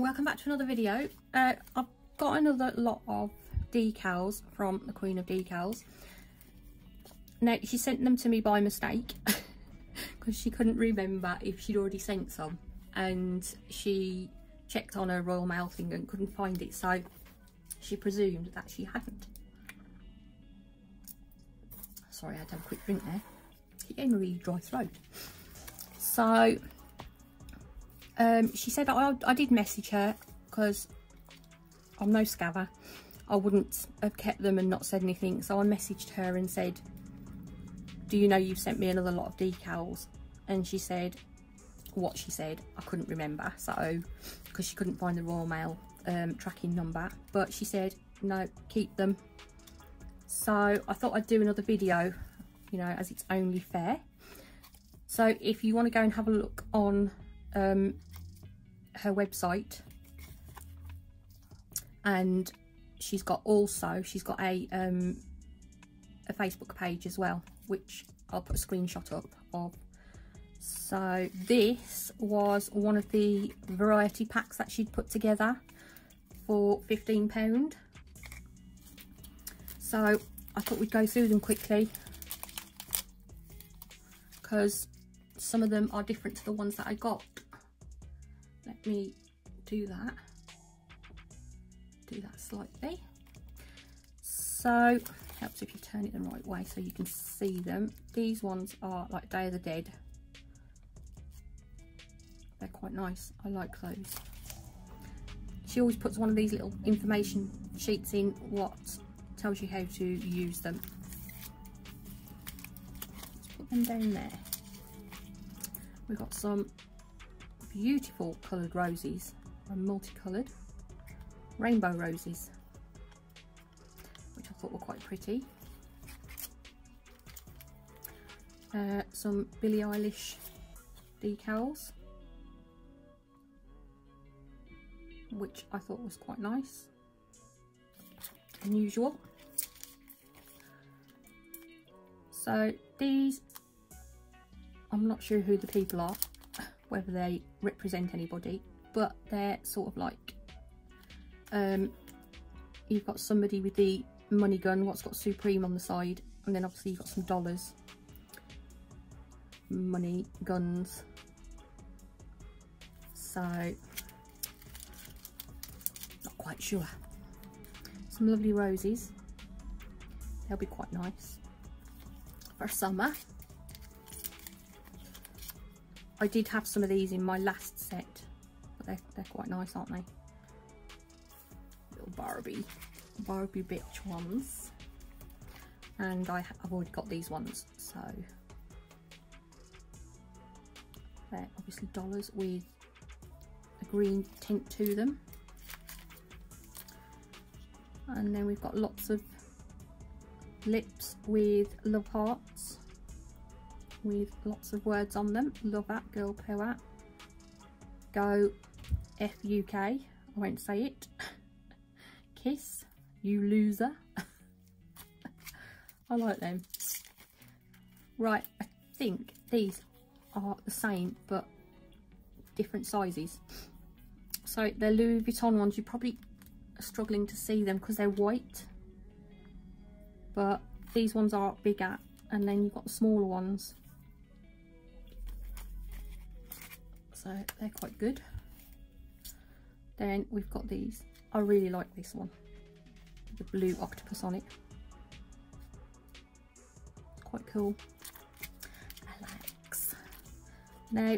welcome back to another video. Uh, I've got another lot of decals from the Queen of Decals. Now, she sent them to me by mistake because she couldn't remember if she'd already sent some and she checked on her Royal Mail thing and couldn't find it so she presumed that she hadn't. Sorry, I had to have a quick drink there. Me a really dry throat. So um, she said I, I did message her because I'm no scaver. I wouldn't have kept them and not said anything. So I messaged her and said, do you know you've sent me another lot of decals? And she said, what she said, I couldn't remember. So, because she couldn't find the Royal Mail um, tracking number. But she said, no, keep them. So I thought I'd do another video, you know, as it's only fair. So if you want to go and have a look on um, her website. And she's got also she's got a um a facebook page as well which i'll put a screenshot up of. So this was one of the variety packs that she'd put together for 15 pound. So i thought we'd go through them quickly because some of them are different to the ones that i got let me do that. Do that slightly. So helps if you turn it the right way so you can see them. These ones are like day of the dead. They're quite nice. I like those. She always puts one of these little information sheets in what tells you how to use them. Let's put them down there. We've got some beautiful coloured roses and multicoloured rainbow roses which I thought were quite pretty. Uh, some Billie Eilish decals which I thought was quite nice unusual. So these I'm not sure who the people are whether they represent anybody but they're sort of like um, you've got somebody with the money gun what's got supreme on the side and then obviously you've got some dollars. Money guns. So not quite sure. Some lovely roses. They'll be quite nice. For summer I did have some of these in my last set, but they're, they're quite nice, aren't they? Little Barbie, Barbie bitch ones. And I, have already got these ones, so they're obviously dollars with a green tint to them. And then we've got lots of lips with love hearts with lots of words on them. Love that, girl power. Go F-U-K, I won't say it. Kiss, you loser. I like them. Right, I think these are the same but different sizes. So they're Louis Vuitton ones. You're probably struggling to see them because they're white. But these ones are bigger and then you've got the smaller ones so they're quite good. Then we've got these. I really like this one. The blue octopus on it quite cool. Alex now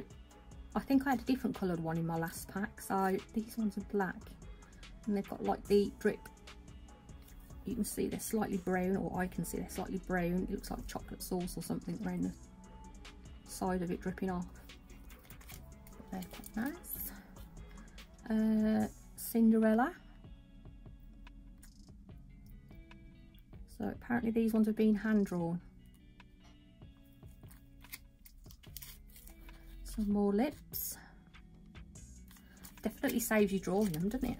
I think I had a different coloured one in my last pack so these ones are black. And they've got like the drip. You can see they're slightly brown or I can see they're slightly brown. It looks like chocolate sauce or something around the side of it dripping off they're quite nice. Uh, Cinderella. So apparently these ones have been hand drawn. Some more lips. Definitely saves you drawing them, doesn't it?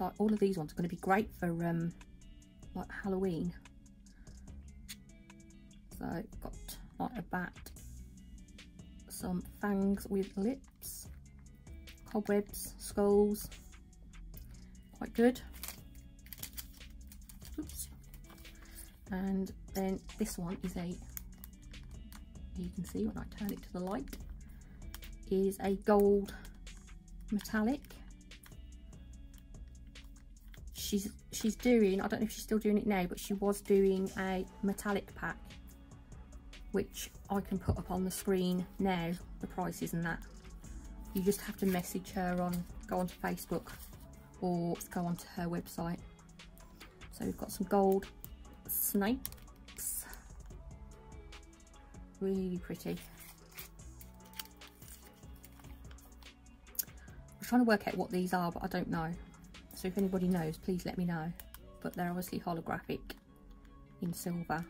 Like all of these ones are going to be great for um, like Halloween. So got like a bat some fangs with lips cobwebs, skulls, quite good. Oops. And then this one is a, you can see when I turn it to the light, is a gold metallic. She's she's doing, I don't know if she's still doing it now, but she was doing a metallic pack, which I can put up on the screen now, the prices and that. You just have to message her on, go onto Facebook or go onto her website. So we've got some gold snakes. Really pretty. I'm trying to work out what these are, but I don't know. So if anybody knows, please let me know. But they're obviously holographic in silver.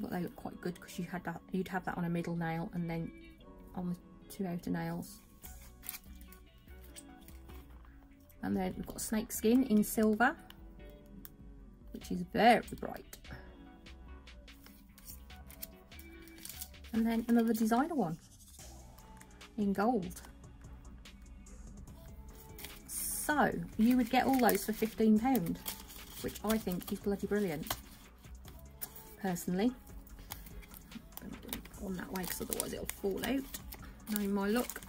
But they look quite good because you had that you'd have that on a middle nail and then on the two outer nails. And then we've got snake skin in silver, which is very bright. And then another designer one in gold. So you would get all those for £15, which I think is bloody brilliant, personally. That way because otherwise it'll fall out, knowing my look.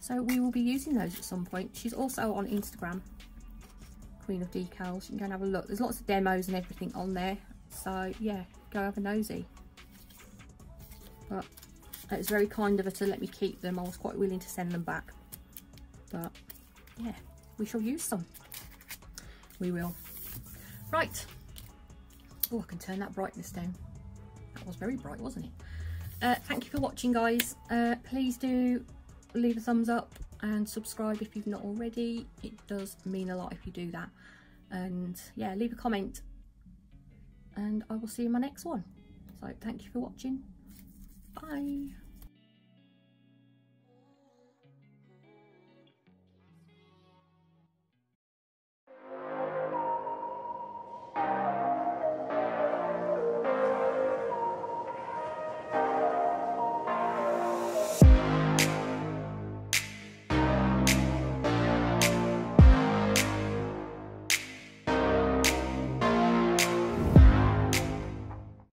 So we will be using those at some point. She's also on Instagram, Queen of Decals. You can go and have a look. There's lots of demos and everything on there. So yeah, go have a nosy. But it's very kind of her to let me keep them. I was quite willing to send them back. But yeah, we shall use some. We will. Right. Oh, I can turn that brightness down. That was very bright, wasn't it? Uh, thank you for watching, guys. Uh, please do leave a thumbs up and subscribe if you've not already. It does mean a lot if you do that. And yeah, leave a comment and I will see you in my next one. So thank you for watching. Bye.